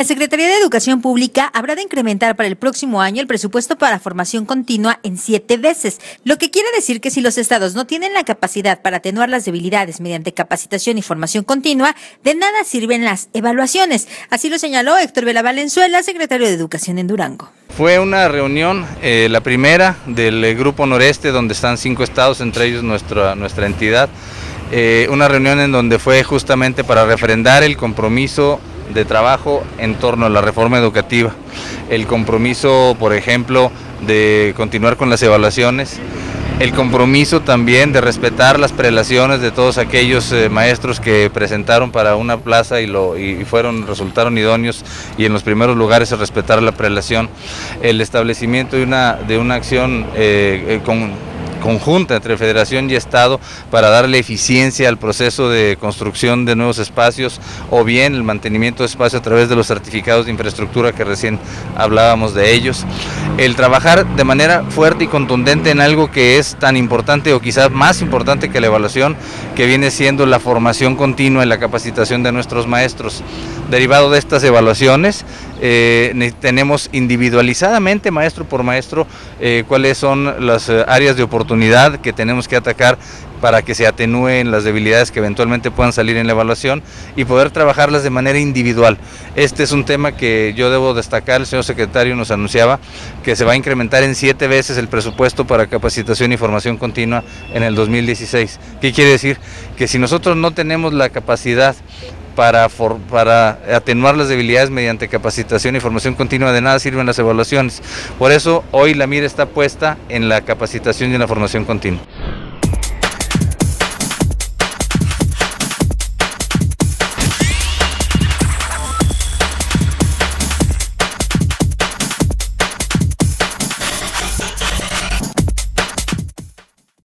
La Secretaría de Educación Pública habrá de incrementar para el próximo año el presupuesto para formación continua en siete veces, lo que quiere decir que si los estados no tienen la capacidad para atenuar las debilidades mediante capacitación y formación continua, de nada sirven las evaluaciones. Así lo señaló Héctor Vela Valenzuela, secretario de Educación en Durango. Fue una reunión, eh, la primera del eh, Grupo Noreste, donde están cinco estados, entre ellos nuestra, nuestra entidad. Eh, una reunión en donde fue justamente para refrendar el compromiso de trabajo en torno a la reforma educativa. El compromiso, por ejemplo, de continuar con las evaluaciones, el compromiso también de respetar las prelaciones de todos aquellos eh, maestros que presentaron para una plaza y, lo, y fueron, resultaron idóneos y en los primeros lugares respetar la prelación, el establecimiento de una, de una acción eh, eh, con conjunta entre Federación y Estado para darle eficiencia al proceso de construcción de nuevos espacios o bien el mantenimiento de espacios a través de los certificados de infraestructura que recién hablábamos de ellos. El trabajar de manera fuerte y contundente en algo que es tan importante o quizás más importante que la evaluación, que viene siendo la formación continua y la capacitación de nuestros maestros. Derivado de estas evaluaciones, eh, tenemos individualizadamente, maestro por maestro, eh, cuáles son las eh, áreas de oportunidad que tenemos que atacar para que se atenúen las debilidades que eventualmente puedan salir en la evaluación y poder trabajarlas de manera individual. Este es un tema que yo debo destacar, el señor secretario nos anunciaba que se va a incrementar en siete veces el presupuesto para capacitación y formación continua en el 2016. ¿Qué quiere decir? Que si nosotros no tenemos la capacidad para, atenuar las debilidades mediante capacitación y formación continua. De nada sirven las evaluaciones. Por eso hoy la mira está puesta en la capacitación y en la formación continua.